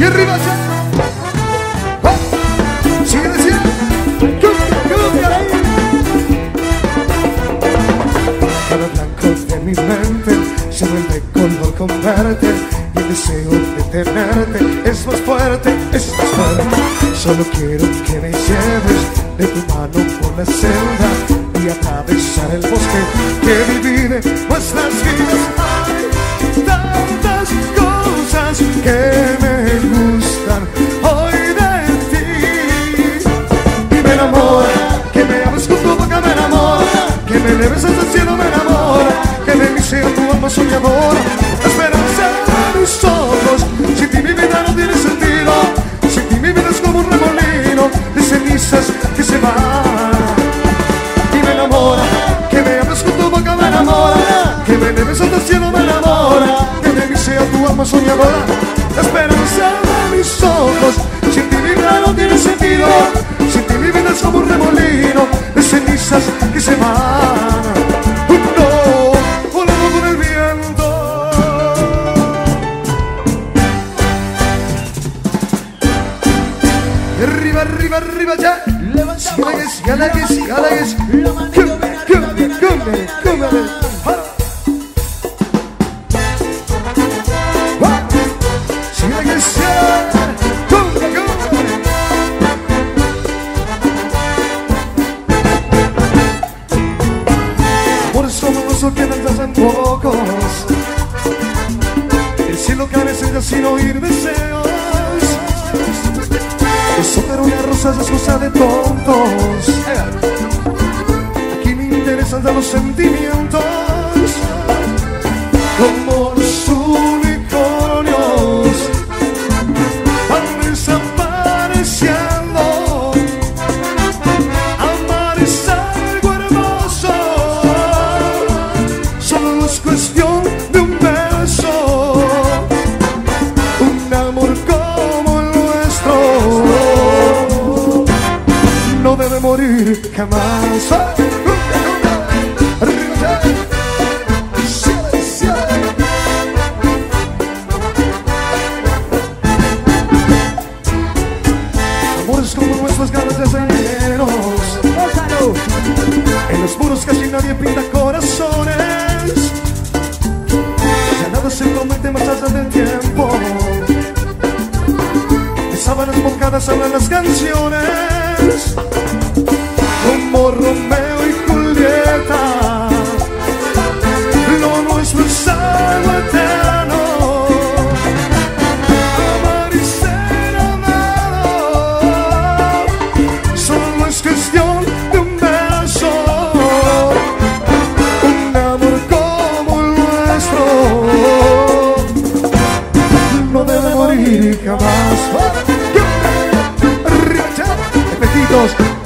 Y arriba ya. Ah, Sigue diciendo. Cumbia, cumbia. Cada blanco de mi mente se vuelve color con verte y el deseo de tenerte es más fuerte, es más fuerte. Solo quiero que me lleves de tu mano por la selva y atravesar el bosque que divide nuestras vidas. Me leves hasta el cielo me enamora, que me visea tu alma soñadora, la esperanza de mis ojos, sin ti mi vida no tiene sentido, sin ti mi vida es como un remolino de cenizas que se van. Y me enamora, que me hables con tu boca me enamora, que me leves hasta el cielo me enamora, que me visea tu alma soñadora, la esperanza de mis ojos, sin ti mi vida no tiene sentido, sin ti mi vida es como un remolino de cenizas que se van. No, volando con el viento. Arriba, arriba, arriba ya. Sígales, sígales, sígales. Cúmbele, cúmbele, cúmbele, cúmbele. Ah. Sígales, sígales. Eso no nos tan pocos. El cielo carece ya sin oír deseos. Eso pero una rosa es cosa de tontos. Aquí me interesan ya los se comete más allá del tiempo. De sábanas mojadas hablan las canciones. Como Romeo y Julieta. Lo nuestro es morir jamás Arriba ya